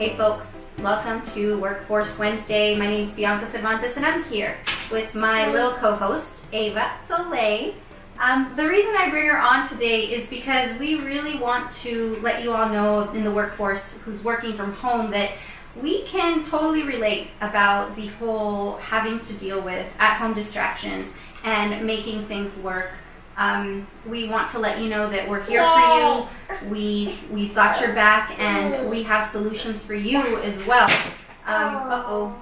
Hey folks, welcome to Workforce Wednesday. My name is Bianca Cervantes and I'm here with my little co-host, Ava Soleil. Um, the reason I bring her on today is because we really want to let you all know in the workforce who's working from home that we can totally relate about the whole having to deal with at-home distractions and making things work um, we want to let you know that we're here for you. We we've got your back, and we have solutions for you as well. Um, uh oh.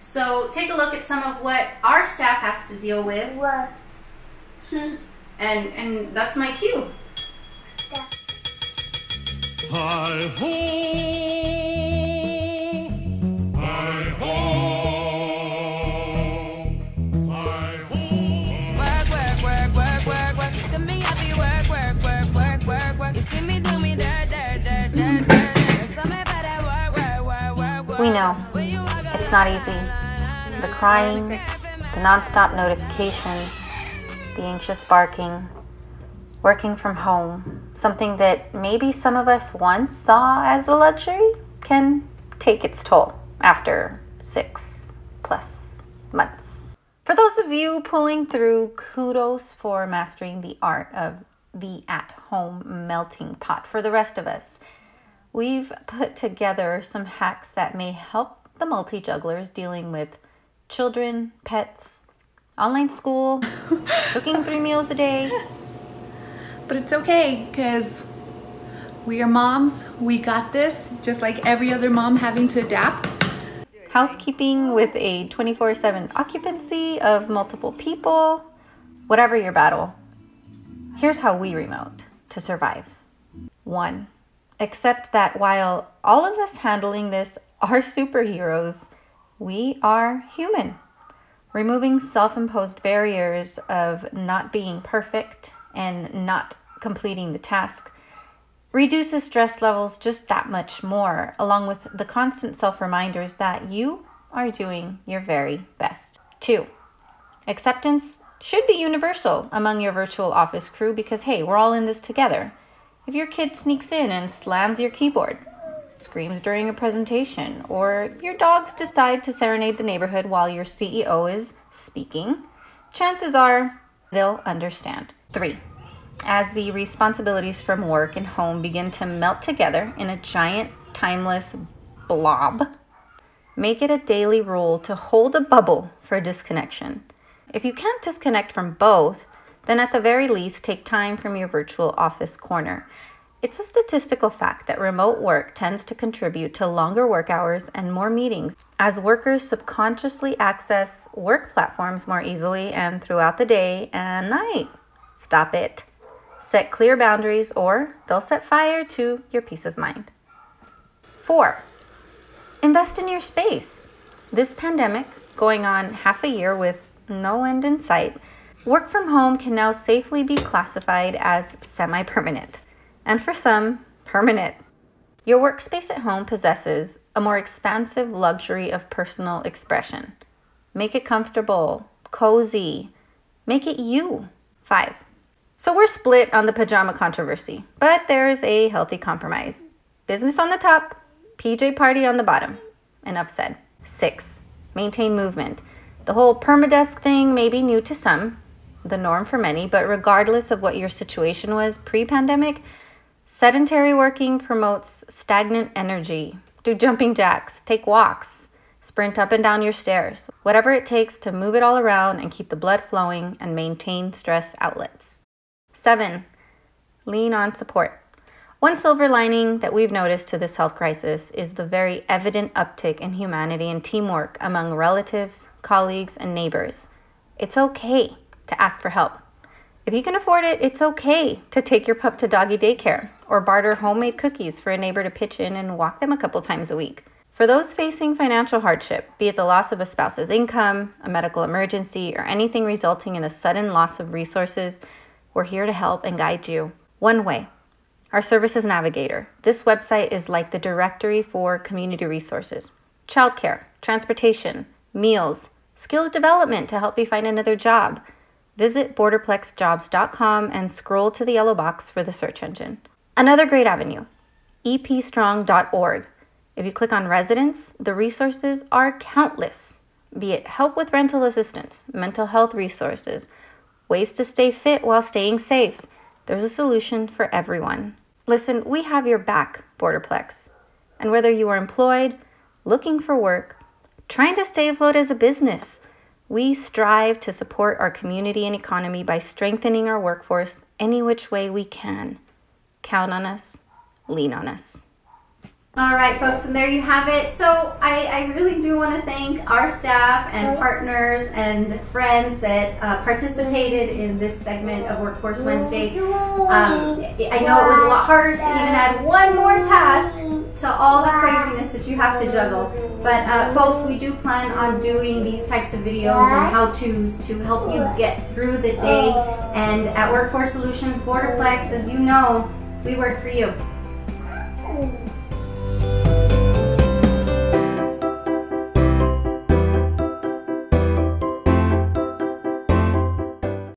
So take a look at some of what our staff has to deal with, and and that's my cue. Hi ho. We know it's not easy. The crying, the nonstop notifications, the anxious barking, working from home, something that maybe some of us once saw as a luxury, can take its toll after six plus months. For those of you pulling through, kudos for mastering the art of the at home melting pot. For the rest of us, We've put together some hacks that may help the multi jugglers dealing with children, pets, online school, cooking three meals a day. But it's okay because we are moms. We got this, just like every other mom having to adapt. Housekeeping with a 24 7 occupancy of multiple people, whatever your battle. Here's how we remote to survive. One, Except that while all of us handling this are superheroes, we are human. Removing self imposed barriers of not being perfect and not completing the task reduces stress levels just that much more, along with the constant self reminders that you are doing your very best. Two, acceptance should be universal among your virtual office crew because, hey, we're all in this together. If your kid sneaks in and slams your keyboard, screams during a presentation, or your dogs decide to serenade the neighborhood while your CEO is speaking, chances are they'll understand. Three, as the responsibilities from work and home begin to melt together in a giant, timeless blob, make it a daily rule to hold a bubble for disconnection. If you can't disconnect from both, then at the very least take time from your virtual office corner. It's a statistical fact that remote work tends to contribute to longer work hours and more meetings as workers subconsciously access work platforms more easily and throughout the day and night. Stop it. Set clear boundaries or they'll set fire to your peace of mind. 4. Invest in your space. This pandemic, going on half a year with no end in sight, Work from home can now safely be classified as semi permanent, and for some, permanent. Your workspace at home possesses a more expansive luxury of personal expression. Make it comfortable, cozy, make it you. 5. So we're split on the pajama controversy, but there's a healthy compromise. Business on the top, PJ party on the bottom. Enough said. 6. Maintain movement. The whole permadesk thing may be new to some, the norm for many, but regardless of what your situation was pre pandemic, sedentary working promotes stagnant energy. Do jumping jacks, take walks, sprint up and down your stairs, whatever it takes to move it all around and keep the blood flowing and maintain stress outlets. 7. Lean on support. One silver lining that we've noticed to this health crisis is the very evident uptick in humanity and teamwork among relatives, colleagues, and neighbors. It's okay to ask for help. If you can afford it, it's okay to take your pup to doggy daycare or barter homemade cookies for a neighbor to pitch in and walk them a couple times a week. For those facing financial hardship, be it the loss of a spouse's income, a medical emergency, or anything resulting in a sudden loss of resources, we're here to help and guide you. One way our Services Navigator. This website is like the directory for community resources childcare, transportation, meals, skills development to help you find another job Visit borderplexjobs.com and scroll to the yellow box for the search engine. Another great avenue, epstrong.org. If you click on residents, the resources are countless, be it help with rental assistance, mental health resources, ways to stay fit while staying safe. There's a solution for everyone. Listen, we have your back, Borderplex. And whether you are employed, looking for work, trying to stay afloat as a business, we strive to support our community and economy by strengthening our workforce any which way we can. Count on us, lean on us. All right, folks, and there you have it. So I, I really do want to thank our staff and partners and friends that uh, participated in this segment of Workforce Wednesday. Um, I know it was a lot harder to even add one more task to all the that you have to juggle. But uh, folks, we do plan on doing these types of videos and how-tos to help you get through the day. And at Workforce Solutions Borderplex, as you know, we work for you.